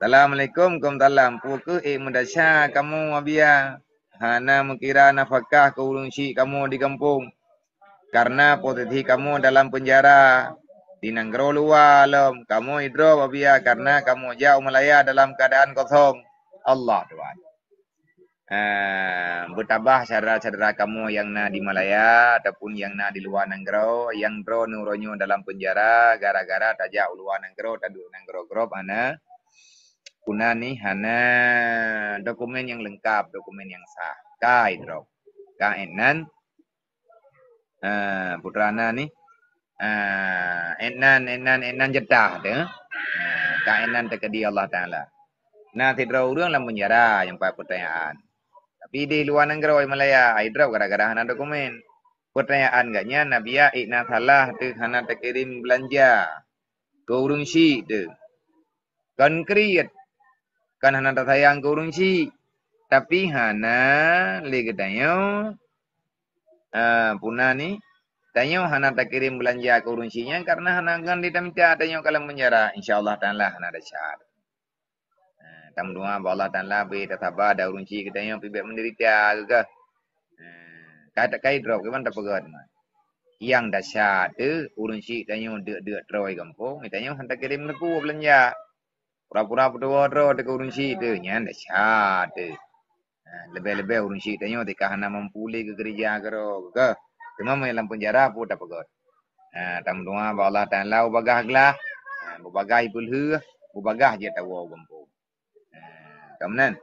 Assalamualaikum kum dalam puku ik mendasya kamu abia. Hana mengira nafkah ke urung si kamu di kampung. Karena posisi kamu dalam penjara. Di nanggro luar alam. Kamu hidro abia karena kamu jauh Malaya dalam keadaan kosong. Allah Tuhan. Uh, bertabah saudara-saudara kamu yang na di Malaya ataupun yang na di luar Nanggro yang dro nuronyo dalam penjara gara-gara tajak luar Nanggro tadu Nanggro grob ana kuna ni hana dokumen yang lengkap dokumen yang sah kai dro ka enan uh, putra ana ni uh, enan enan enan jedah de uh, ka enan tekedi Allah taala nah tidro urang dalam penjara yang pertanyaan tapi di luar negara Malaya, Hydra gara-gara hana dokumen. Pertanyaan gaknya Nabi ya ikna salah tu hana terkirim belanja. Ke urung si tu. Kriat. Kan hana tak sayang ke urung si. Tapi hana lagi tanya. Uh, puna ni. Tanya hana terkirim belanja ke urung si Karena hana kan ditamita tanya kalau menjara. InsyaAllah ta'ala hana ada syarat tam doa ba Allah Taala be sabar da urun ci kita yang pibe menderita ke kata kai drop ke mana pegat yang dahsyat tu urun ci tanya de de troi kampung tanya hantar kirim aku belanja pura-pura berdua-dua dekat urun syi tu nya ndak tu lebih-lebih urun syi tanya dekat hana mempulih ke kerja ke ke? Cuma mai dalam penjara pun tak pegot ha tam doa ba Allah taala ubagah gelah. Ha berbagai bulhu ubagah je tawa gempu ha kamnan